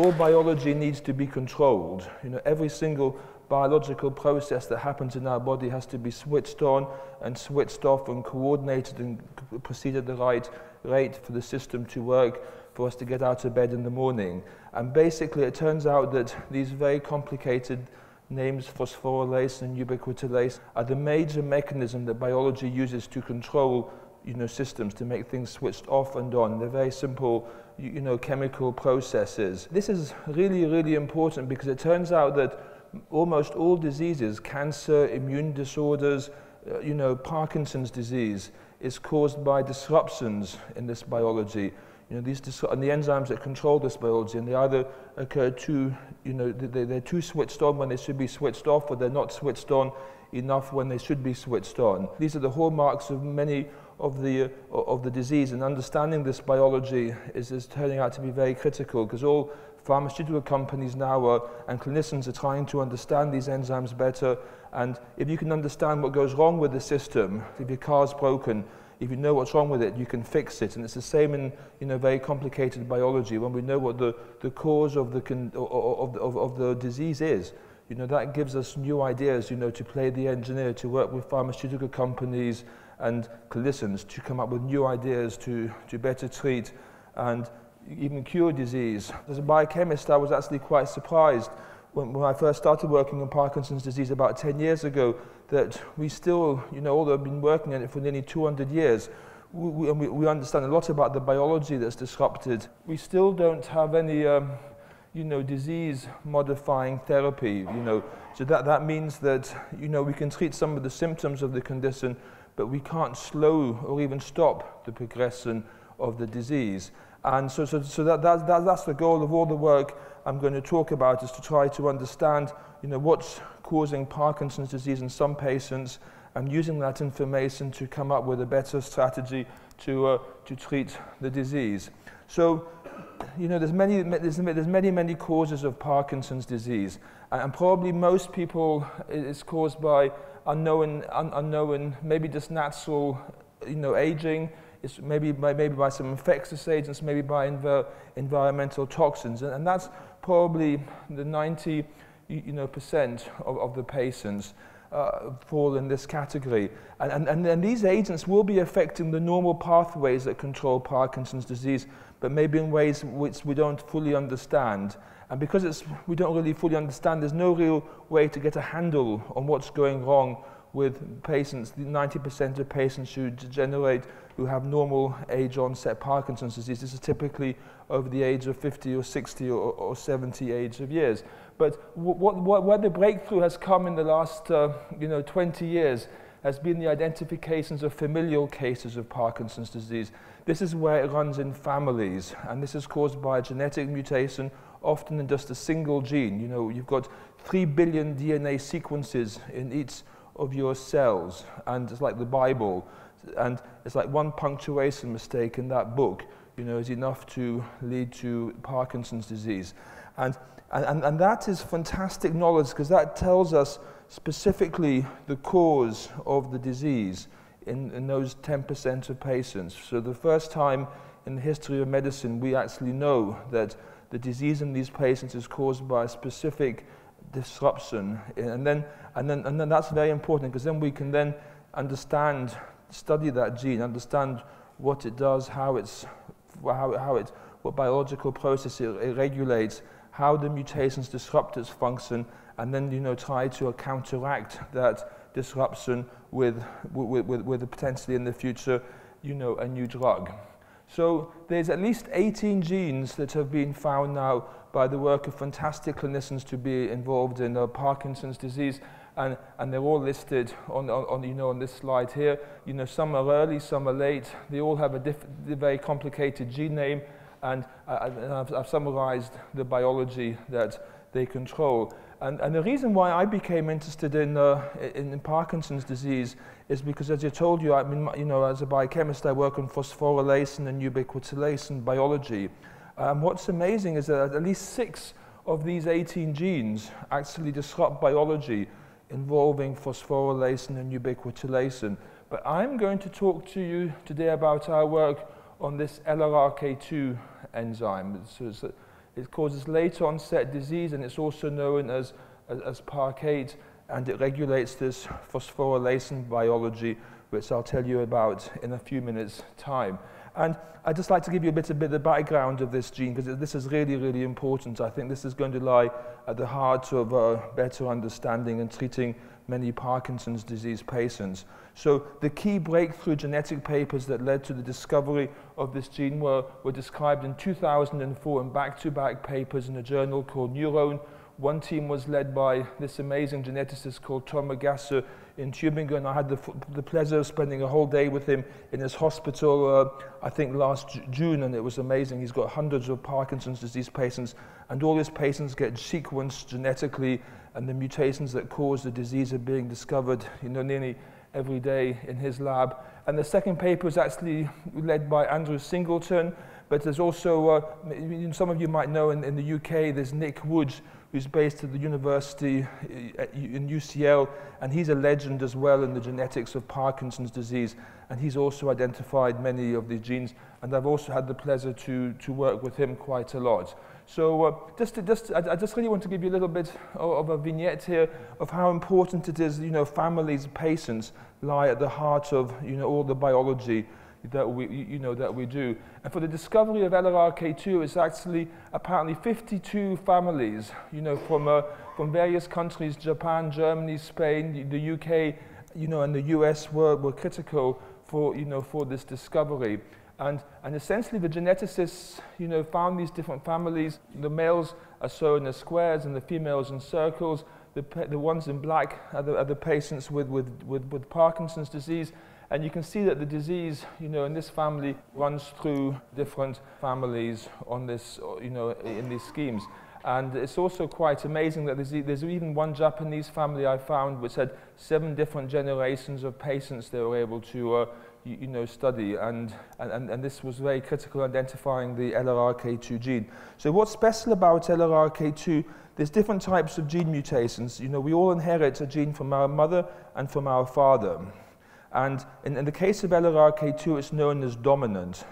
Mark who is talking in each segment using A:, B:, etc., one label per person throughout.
A: all biology needs to be controlled. You know, every single biological process that happens in our body has to be switched on and switched off and coordinated and proceed at the right rate for the system to work for us to get out of bed in the morning. And basically, it turns out that these very complicated names, phosphorylase and ubiquitinase, are the major mechanism that biology uses to control you know, systems, to make things switched off and on. They're very simple you, you know, chemical processes. This is really, really important because it turns out that almost all diseases, cancer, immune disorders, uh, you know, Parkinson's disease, is caused by disruptions in this biology. You know, these and the enzymes that control this biology, and they either occur too, you know, they, they're too switched on when they should be switched off, or they're not switched on enough when they should be switched on. These are the hallmarks of many of the, uh, of the disease, and understanding this biology is, is turning out to be very critical because all pharmaceutical companies now are, and clinicians are trying to understand these enzymes better. And if you can understand what goes wrong with the system, if your car's broken, if you know what's wrong with it, you can fix it. And it's the same in you know, very complicated biology. When we know what the, the cause of the, con of, of, of the disease is, you know, that gives us new ideas, you know, to play the engineer, to work with pharmaceutical companies and clinicians to come up with new ideas to, to better treat and even cure disease. As a biochemist, I was actually quite surprised when, when I first started working on Parkinson's disease about 10 years ago that we still, you know, although I've been working on it for nearly 200 years, we, we, we understand a lot about the biology that's disrupted. We still don't have any, um, you know, disease-modifying therapy, you know. So that, that means that, you know, we can treat some of the symptoms of the condition, but we can't slow or even stop the progression of the disease. And so, so, so that, that, that, that's the goal of all the work I'm going to talk about is to try to understand you know, what's causing Parkinson's disease in some patients and using that information to come up with a better strategy to, uh, to treat the disease. So, you know, there's many, there's, there's many, many causes of Parkinson's disease. And, and probably most people, it's caused by unknown, un, unknown, maybe just natural, you know, aging, it's maybe by, maybe by some infectious agents, maybe by env environmental toxins. And, and, that's probably the 90 you know, percent of, of the patients uh, fall in this category. And, and, and, and these agents will be affecting the normal pathways that control Parkinson's disease, but maybe in ways which we don't fully understand. And because it's, we don't really fully understand, there's no real way to get a handle on what's going wrong with patients, 90% of patients who degenerate who have normal age onset Parkinson's disease. This is typically over the age of 50 or 60 or, or 70 age of years. But what, what, where the breakthrough has come in the last uh, you know, 20 years has been the identifications of familial cases of Parkinson's disease. This is where it runs in families, and this is caused by a genetic mutation, often in just a single gene. You know, you've got 3 billion DNA sequences in each of your cells, and it's like the Bible and it's like one punctuation mistake in that book, you know, is enough to lead to Parkinson's disease. And, and, and that is fantastic knowledge because that tells us specifically the cause of the disease in, in those 10% of patients. So the first time in the history of medicine we actually know that the disease in these patients is caused by a specific disruption. And then, and then, and then that's very important because then we can then understand study that gene, understand what it does, how it's, how, how it, what biological process it, it regulates, how the mutations disrupt its function, and then you know try to counteract that disruption with, with, with, with potentially in the future you know a new drug. So there's at least 18 genes that have been found now by the work of fantastic clinicians to be involved in uh, Parkinson's disease and, and they're all listed on, on, on, you know, on this slide here. You know, some are early, some are late. They all have a very complicated gene name, and, uh, and I've, I've summarized the biology that they control. And, and the reason why I became interested in, uh, in, in, Parkinson's disease is because, as I told you, I mean, you know, as a biochemist, I work on phosphorylation and ubiquitinase and biology. Um, what's amazing is that at least six of these 18 genes actually disrupt biology involving phosphorylation and ubiquitination. But I'm going to talk to you today about our work on this LRRK2 enzyme. It's, It causes late onset disease and it's also known as, as, as park-8 and it regulates this phosphorylation biology which I'll tell you about in a few minutes time. And I'd just like to give you a bit, a bit of the background of this gene because this is really, really important. I think this is going to lie at the heart of uh, better understanding and treating many Parkinson's disease patients. So the key breakthrough genetic papers that led to the discovery of this gene were, were described in 2004 in back-to-back -back papers in a journal called Neuron. One team was led by this amazing geneticist called Tom Gasser in Tübingen. I had the, the pleasure of spending a whole day with him in his hospital, uh, I think last June, and it was amazing. He's got hundreds of Parkinson's disease patients, and all his patients get sequenced genetically, and the mutations that cause the disease are being discovered, you know, nearly every day in his lab. And the second paper is actually led by Andrew Singleton, but there's also, uh, some of you might know in, in the UK, there's Nick Woods, who's based at the university uh, in UCL, and he's a legend as well in the genetics of Parkinson's disease, and he's also identified many of these genes, and I've also had the pleasure to, to work with him quite a lot. So uh, just, to, just, I, I, just really want to give you a little bit of, of, a vignette here of how important it is, you know, families, patients lie at the heart of, you know, all the biology that we, you know, that we do. And for the discovery of LRRK2, it's actually apparently 52 families, you know, from, uh, from various countries, Japan, Germany, Spain, the UK, you know, and the US were, were critical for, you know, for this discovery. And, and essentially the geneticists, you know, found these different families. The males are shown as squares and the females in circles. The, the ones in black are the, are the patients with, with, with, with Parkinson's disease. And you can see that the disease, you know, in this family runs through different families on this, you know, in these schemes. And it's also quite amazing that there's, there's even one Japanese family I found which had seven different generations of patients they were able to, uh, you, you, know, study. And, and, and this was very critical identifying the LRRK2 gene. So what's special about LRRK2, there's different types of gene mutations. You know, we all inherit a gene from our mother and from our father. And in, in the case of LRRK2, it's known as dominant.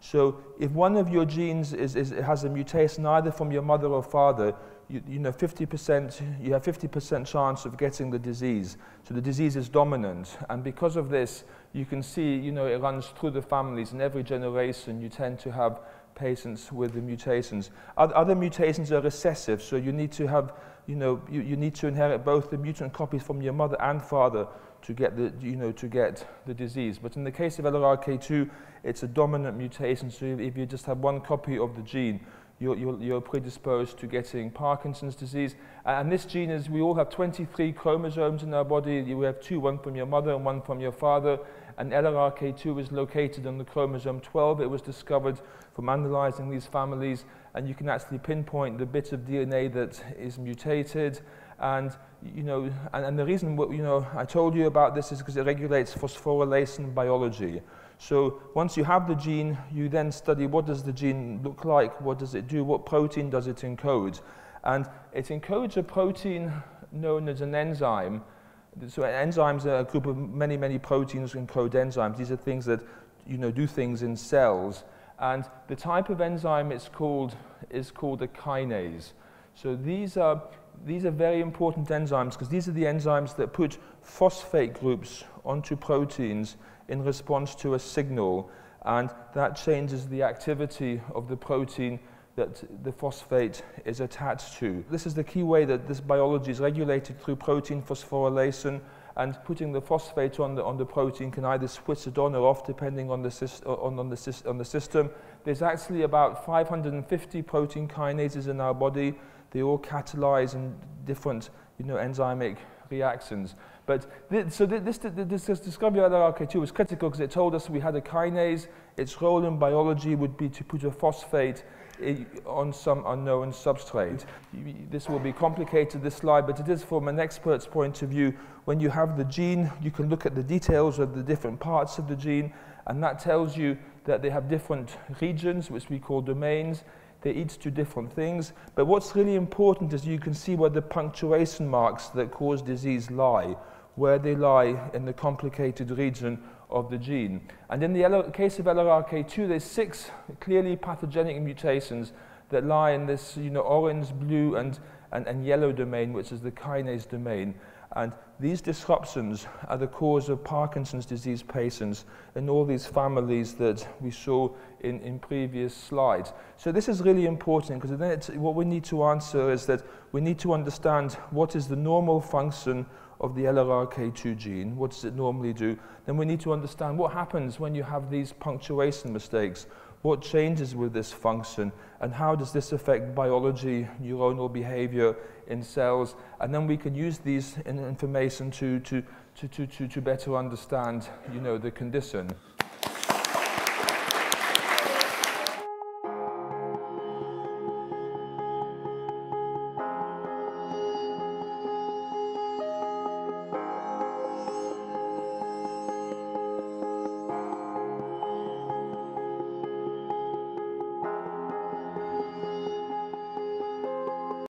A: So if one of your genes is, is, has a mutation either from your mother or father, you, you know, 50%, you have 50% chance of getting the disease. So the disease is dominant. And because of this, you can see, you know, it runs through the families. In every generation, you tend to have patients with the mutations. Other mutations are recessive, so you need to have, you know, you, you need to inherit both the mutant copies from your mother and father to get the, you know, to get the disease. But in the case of LRRK2, it's a dominant mutation. So if you just have one copy of the gene, you're, you're, you're predisposed to getting Parkinson's disease. And this gene is, we all have 23 chromosomes in our body. You have two, one from your mother and one from your father. And LRRK2 is located on the chromosome 12. It was discovered from analyzing these families. And you can actually pinpoint the bit of DNA that is mutated. And you know, and, and the reason you know, I told you about this is because it regulates phosphorylation biology. So once you have the gene, you then study what does the gene look like, what does it do, what protein does it encode. And it encodes a protein known as an enzyme. So enzymes are a group of many, many proteins encode enzymes. These are things that you know, do things in cells. And the type of enzyme it's called is called a kinase. So these are these are very important enzymes because these are the enzymes that put phosphate groups onto proteins in response to a signal and that changes the activity of the protein that the phosphate is attached to. This is the key way that this biology is regulated through protein phosphorylation and putting the phosphate on the, on the protein can either switch it on or off depending on the, on, on, the, on the system. There's actually about 550 protein kinases in our body they all catalyze in different you know, enzymic reactions. But th so th this, th this, discovery of LRRK2 was critical because it told us we had a kinase. Its role in biology would be to put a phosphate on some unknown substrate. This will be complicated, this slide, but it is from an expert's point of view. When you have the gene, you can look at the details of the different parts of the gene, and that tells you that they have different regions, which we call domains. They each do different things. But what's really important is you can see where the punctuation marks that cause disease lie, where they lie in the complicated region of the gene. And in the case of LRRK2, there's six clearly pathogenic mutations that lie in this you know, orange, blue, and, and, and yellow domain, which is the kinase domain. And these disruptions are the cause of Parkinson's disease patients in all these families that we saw in, in previous slides. So this is really important because then what we need to answer is that we need to understand what is the normal function of the LRRK2 gene, what does it normally do? Then we need to understand what happens when you have these punctuation mistakes what changes with this function and how does this affect biology, neuronal behavior in cells, and then we can use these information to, to, to, to, to, better understand you know, the condition.